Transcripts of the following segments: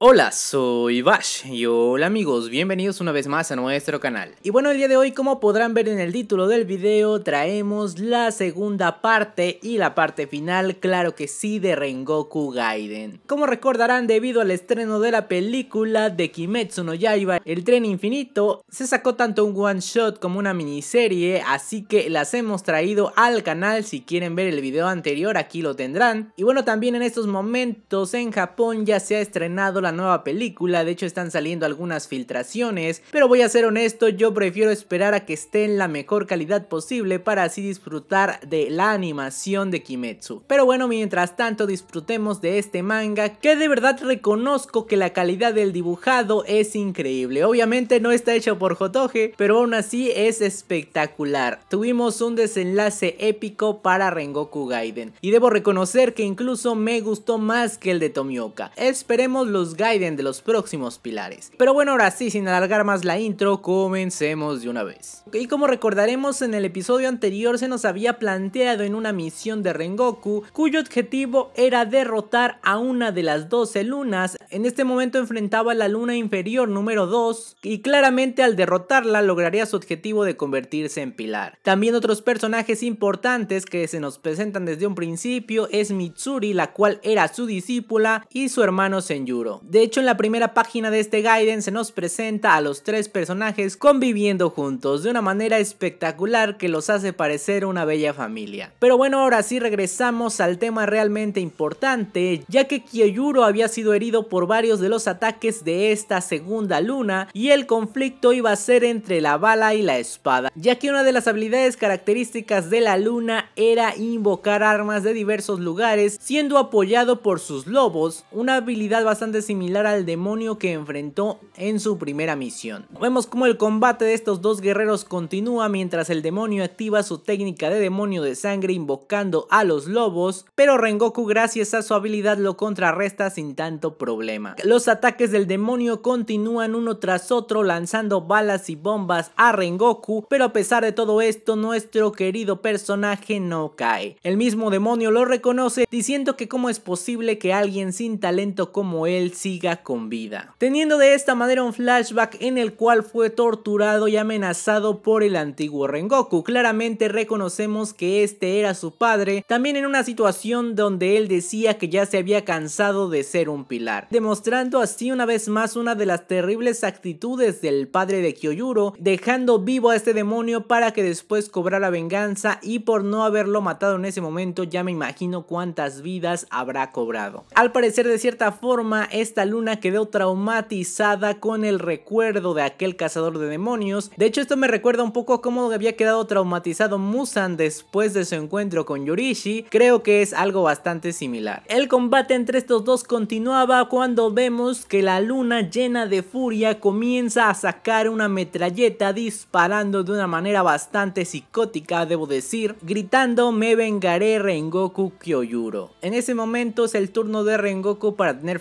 Hola, soy Bash y hola amigos, bienvenidos una vez más a nuestro canal. Y bueno, el día de hoy como podrán ver en el título del video traemos la segunda parte y la parte final, claro que sí, de Rengoku Gaiden. Como recordarán debido al estreno de la película de Kimetsu no Yaiba, El Tren Infinito, se sacó tanto un one shot como una miniserie, así que las hemos traído al canal, si quieren ver el video anterior aquí lo tendrán. Y bueno, también en estos momentos en Japón ya se ha estrenado la nueva película, de hecho están saliendo algunas filtraciones, pero voy a ser honesto, yo prefiero esperar a que esté en la mejor calidad posible para así disfrutar de la animación de Kimetsu. Pero bueno, mientras tanto disfrutemos de este manga que de verdad reconozco que la calidad del dibujado es increíble. Obviamente no está hecho por Hotoge, pero aún así es espectacular. Tuvimos un desenlace épico para Rengoku Gaiden y debo reconocer que incluso me gustó más que el de Tomioka. Esperemos los Gaiden de los próximos pilares. Pero bueno, ahora sí, sin alargar más la intro, comencemos de una vez. Y como recordaremos en el episodio anterior se nos había planteado en una misión de Rengoku, cuyo objetivo era derrotar a una de las 12 lunas. En este momento enfrentaba a la luna inferior número 2 y claramente al derrotarla lograría su objetivo de convertirse en pilar. También otros personajes importantes que se nos presentan desde un principio es Mitsuri, la cual era su discípula, y su hermano Senjuro. De hecho, en la primera página de este Gaiden se nos presenta a los tres personajes conviviendo juntos de una manera espectacular que los hace parecer una bella familia. Pero bueno, ahora sí regresamos al tema realmente importante, ya que Kyoyuro había sido herido por varios de los ataques de esta segunda luna y el conflicto iba a ser entre la bala y la espada, ya que una de las habilidades características de la luna era invocar armas de diversos lugares, siendo apoyado por sus lobos, una habilidad bastante similar al demonio que enfrentó en su primera misión. Vemos como el combate de estos dos guerreros continúa mientras el demonio activa su técnica de demonio de sangre invocando a los lobos, pero Rengoku gracias a su habilidad lo contrarresta sin tanto problema. Los ataques del demonio continúan uno tras otro lanzando balas y bombas a Rengoku, pero a pesar de todo esto nuestro querido personaje no cae. El mismo demonio lo reconoce diciendo que cómo es posible que alguien sin talento como él con vida. Teniendo de esta manera un flashback en el cual fue torturado y amenazado por el antiguo Rengoku. Claramente reconocemos que este era su padre, también en una situación donde él decía que ya se había cansado de ser un pilar, demostrando así una vez más una de las terribles actitudes del padre de Kyoyuro, dejando vivo a este demonio para que después cobrara venganza y por no haberlo matado en ese momento ya me imagino cuántas vidas habrá cobrado. Al parecer de cierta forma esta luna quedó traumatizada con el recuerdo de aquel cazador de demonios. De hecho, esto me recuerda un poco cómo había quedado traumatizado Musan después de su encuentro con Yorishi. Creo que es algo bastante similar. El combate entre estos dos continuaba cuando vemos que la luna llena de furia comienza a sacar una metralleta disparando de una manera bastante psicótica, debo decir, gritando me vengaré Rengoku Kyoyuro. En ese momento es el turno de Rengoku para tener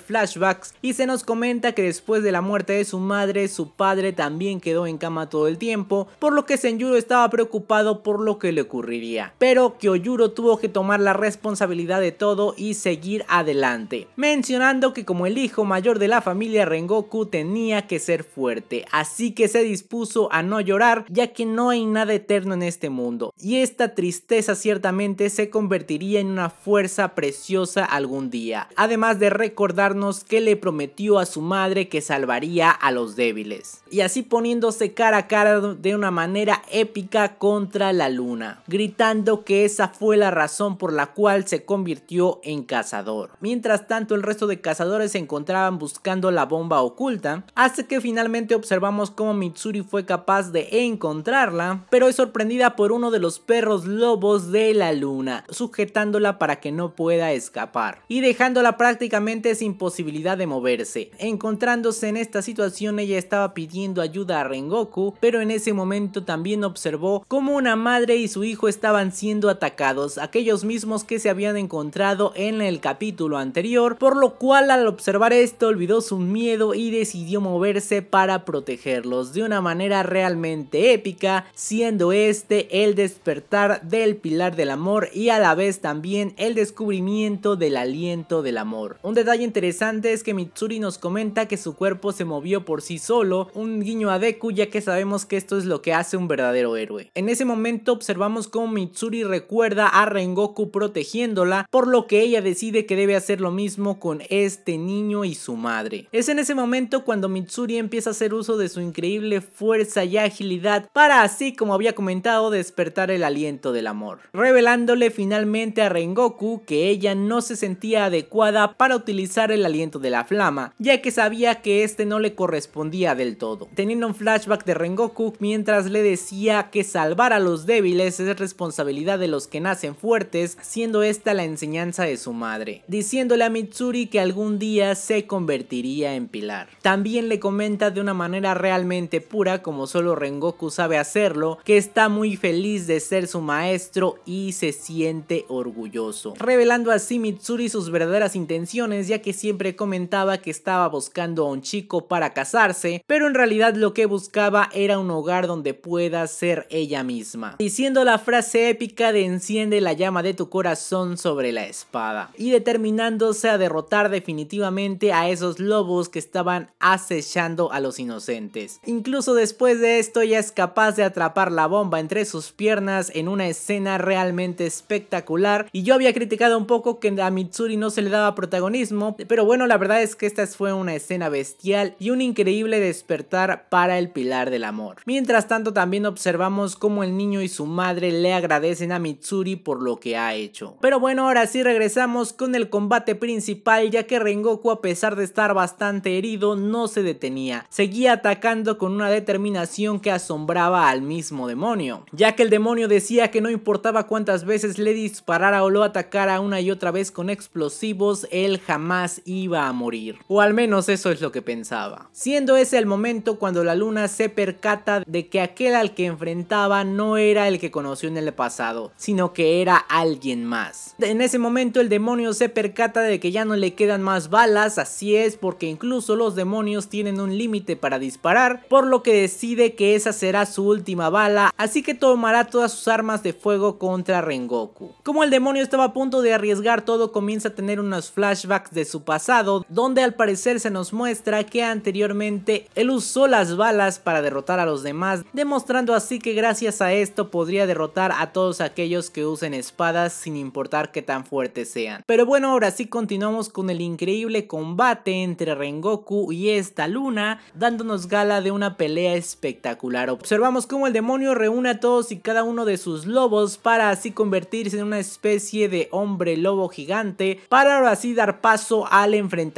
y se nos comenta que después de la muerte de su madre, su padre también quedó en cama todo el tiempo, por lo que Senjuro estaba preocupado por lo que le ocurriría. Pero Kyoyuro tuvo que tomar la responsabilidad de todo y seguir adelante, mencionando que como el hijo mayor de la familia Rengoku tenía que ser fuerte, así que se dispuso a no llorar ya que no hay nada eterno en este mundo, y esta tristeza ciertamente se convertiría en una fuerza preciosa algún día, además de recordarnos que le prometió a su madre que salvaría a los débiles. Y así poniéndose cara a cara de una manera épica contra la luna, gritando que esa fue la razón por la cual se convirtió en cazador. Mientras tanto el resto de cazadores se encontraban buscando la bomba oculta, hasta que finalmente observamos cómo Mitsuri fue capaz de encontrarla, pero es sorprendida por uno de los perros lobos de la luna, sujetándola para que no pueda escapar y dejándola prácticamente sin posibilidad de moverse. Encontrándose en esta situación ella estaba pidiendo ayuda a Rengoku, pero en ese momento también observó cómo una madre y su hijo estaban siendo atacados, aquellos mismos que se habían encontrado en el capítulo anterior, por lo cual al observar esto olvidó su miedo y decidió moverse para protegerlos de una manera realmente épica, siendo este el despertar del pilar del amor y a la vez también el descubrimiento del aliento del amor. Un detalle interesante es que Mitsuri nos comenta que su cuerpo se movió por sí solo, un guiño a Deku ya que sabemos que esto es lo que hace un verdadero héroe. En ese momento observamos cómo Mitsuri recuerda a Rengoku protegiéndola, por lo que ella decide que debe hacer lo mismo con este niño y su madre. Es en ese momento cuando Mitsuri empieza a hacer uso de su increíble fuerza y agilidad para así como había comentado despertar el aliento del amor, revelándole finalmente a Rengoku que ella no se sentía adecuada para utilizar el aliento de la flama, ya que sabía que este no le correspondía del todo, teniendo un flashback de Rengoku mientras le decía que salvar a los débiles es responsabilidad de los que nacen fuertes, siendo esta la enseñanza de su madre, diciéndole a Mitsuri que algún día se convertiría en pilar. También le comenta de una manera realmente pura, como solo Rengoku sabe hacerlo, que está muy feliz de ser su maestro y se siente orgulloso, revelando así Mitsuri sus verdaderas intenciones ya que siempre que estaba buscando a un chico para casarse, pero en realidad lo que buscaba era un hogar donde pueda ser ella misma, diciendo la frase épica de enciende la llama de tu corazón sobre la espada y determinándose a derrotar definitivamente a esos lobos que estaban acechando a los inocentes. Incluso después de esto ella es capaz de atrapar la bomba entre sus piernas en una escena realmente espectacular y yo había criticado un poco que a Mitsuri no se le daba protagonismo, pero bueno la es que esta fue una escena bestial y un increíble despertar para el pilar del amor. Mientras tanto también observamos cómo el niño y su madre le agradecen a Mitsuri por lo que ha hecho. Pero bueno ahora sí regresamos con el combate principal ya que Rengoku a pesar de estar bastante herido no se detenía, seguía atacando con una determinación que asombraba al mismo demonio, ya que el demonio decía que no importaba cuántas veces le disparara o lo atacara una y otra vez con explosivos, él jamás iba a morir, o al menos eso es lo que pensaba. Siendo ese el momento cuando la luna se percata de que aquel al que enfrentaba no era el que conoció en el pasado, sino que era alguien más. En ese momento el demonio se percata de que ya no le quedan más balas, así es porque incluso los demonios tienen un límite para disparar, por lo que decide que esa será su última bala, así que tomará todas sus armas de fuego contra Rengoku. Como el demonio estaba a punto de arriesgar todo, comienza a tener unos flashbacks de su pasado, donde al parecer se nos muestra que anteriormente él usó las balas para derrotar a los demás, demostrando así que gracias a esto podría derrotar a todos aquellos que usen espadas sin importar que tan fuertes sean. Pero bueno, ahora sí continuamos con el increíble combate entre Rengoku y esta luna, dándonos gala de una pelea espectacular. Observamos cómo el demonio reúne a todos y cada uno de sus lobos para así convertirse en una especie de hombre lobo gigante, para ahora así dar paso al enfrentamiento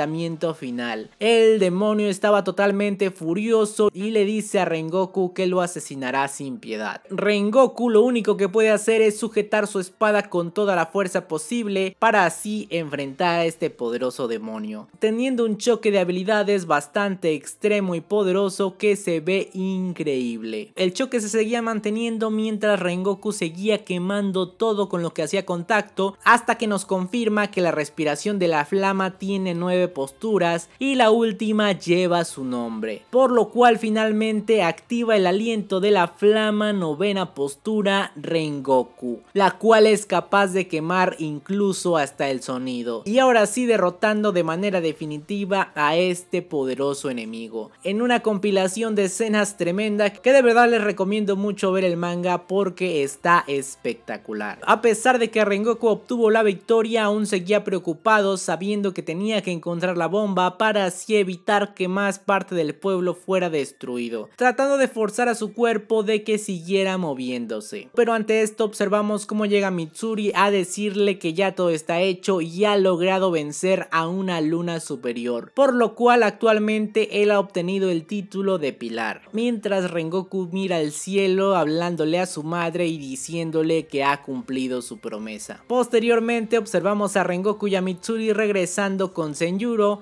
final. El demonio estaba totalmente furioso y le dice a Rengoku que lo asesinará sin piedad. Rengoku lo único que puede hacer es sujetar su espada con toda la fuerza posible para así enfrentar a este poderoso demonio, teniendo un choque de habilidades bastante extremo y poderoso que se ve increíble. El choque se seguía manteniendo mientras Rengoku seguía quemando todo con lo que hacía contacto hasta que nos confirma que la respiración de la flama tiene nueve posturas y la última lleva su nombre, por lo cual finalmente activa el aliento de la flama novena postura Rengoku, la cual es capaz de quemar incluso hasta el sonido. Y ahora sí derrotando de manera definitiva a este poderoso enemigo. En una compilación de escenas tremenda que de verdad les recomiendo mucho ver el manga porque está espectacular. A pesar de que Rengoku obtuvo la victoria aún seguía preocupado sabiendo que tenía que encontrar la bomba para así evitar que más parte del pueblo fuera destruido, tratando de forzar a su cuerpo de que siguiera moviéndose. Pero ante esto observamos cómo llega Mitsuri a decirle que ya todo está hecho y ha logrado vencer a una luna superior, por lo cual actualmente él ha obtenido el título de Pilar, mientras Rengoku mira al cielo hablándole a su madre y diciéndole que ha cumplido su promesa. Posteriormente observamos a Rengoku y a Mitsuri regresando con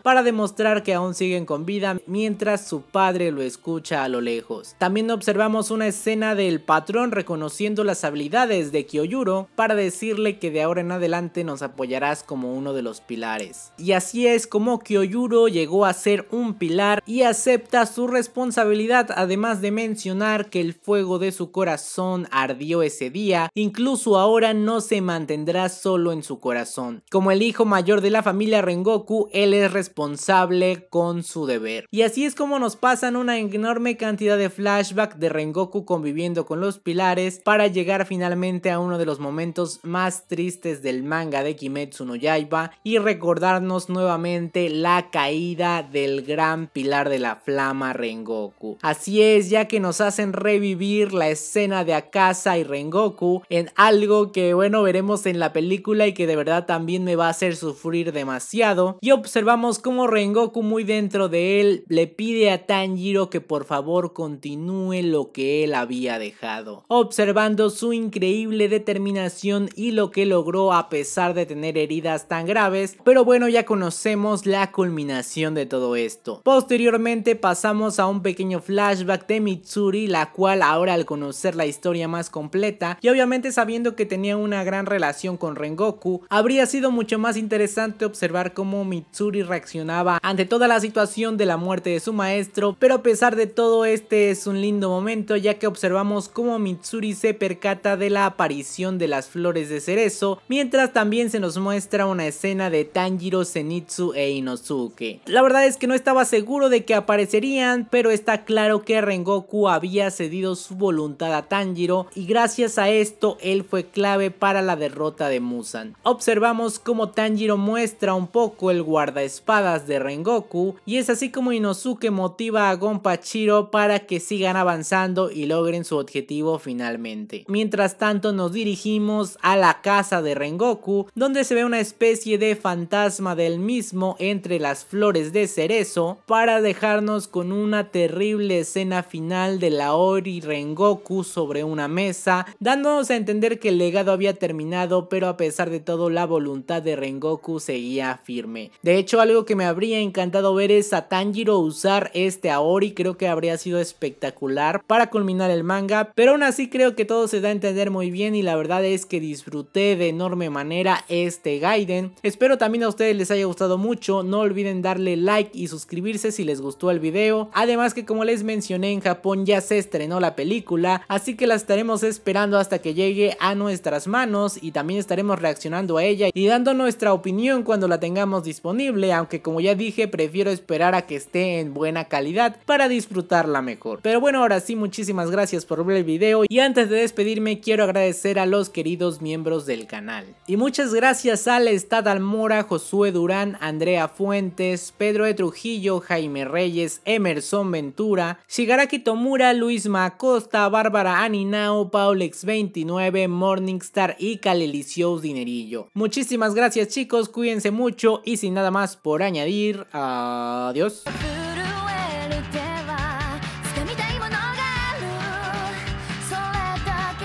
Para demostrar que aún siguen con vida mientras su padre lo escucha a lo lejos. También observamos una escena del patrón reconociendo las habilidades de Kyoyuro para decirle que de ahora en adelante nos apoyarás como uno de los pilares. Y así es como Kyoyuro llegó a ser un pilar y acepta su responsabilidad además de mencionar que el fuego de su corazón ardió ese día, incluso ahora no se mantendrá solo en su corazón. Como el hijo mayor de la familia Rengoku, él es responsable con su deber. Y así es como nos pasan una enorme cantidad de flashback de Rengoku conviviendo con los pilares para llegar finalmente a uno de los momentos más tristes del manga de Kimetsu no Yaiba y recordarnos nuevamente la caída del gran pilar de la flama Rengoku. Así es, ya que nos hacen revivir la escena de Akasa y Rengoku en algo que bueno veremos en la película y que de verdad también me va a hacer sufrir demasiado. Y observamos como Rengoku muy dentro de él le pide a Tanjiro que por favor continúe lo que él había dejado. Observando su increíble determinación y lo que logró a pesar de tener heridas tan graves, pero bueno ya conocemos la culminación de todo esto. Posteriormente pasamos a un pequeño flashback de Mitsuri, la cual ahora al conocer la historia más completa y obviamente sabiendo que tenía una gran relación con Rengoku, habría sido mucho más interesante observar cómo Mitsuri reaccionaba ante toda la situación de la muerte de su maestro, pero a pesar de todo este es un lindo momento ya que observamos cómo Mitsuri se percata de la aparición de las flores de cerezo, mientras también se nos muestra una escena de Tanjiro, Zenitsu e Inosuke. La verdad es que no estaba seguro de que aparecerían, pero está claro que Rengoku había cedido su voluntad a Tanjiro y gracias a esto él fue clave para la derrota de Musan. Observamos cómo Tanjiro muestra un poco el guardaespadas de Rengoku y es así como Inosuke motiva a Gonpachiro para que sigan avanzando y logren su objetivo finalmente. Mientras tanto nos dirigimos a la casa de Rengoku donde se ve una especie de fantasma del mismo entre las flores de cerezo para dejarnos con una terrible escena final de la Ori Rengoku sobre una mesa dándonos a entender que el legado había terminado pero a pesar de todo la voluntad de Rengoku seguía firme. De hecho algo que me habría encantado ver es a Tanjiro usar este Aori creo que habría sido espectacular para culminar el manga pero aún así creo que todo se da a entender muy bien y la verdad es que disfruté de enorme manera este Gaiden. Espero también a ustedes les haya gustado mucho, no olviden darle like y suscribirse si les gustó el video. Además que como les mencioné en Japón ya se estrenó la película, así que la estaremos esperando hasta que llegue a nuestras manos y también estaremos reaccionando a ella y dando nuestra opinión cuando la tengamos disponible, aunque como ya dije prefiero esperar a que esté en buena calidad para disfrutarla mejor. Pero bueno, ahora sí muchísimas gracias por ver el video y antes de despedirme quiero agradecer a los queridos miembros del canal. Y muchas gracias a Estad Almora, Josué Durán, Andrea Fuentes, Pedro de Trujillo, Jaime Reyes, Emerson Ventura, Shigaraki Tomura, Luis Macosta, Bárbara Aninao, Paulex29, Morningstar y Calelicious Dinerillo. Muchísimas gracias chicos, cuídense mucho y sin nada por añadir, adiós.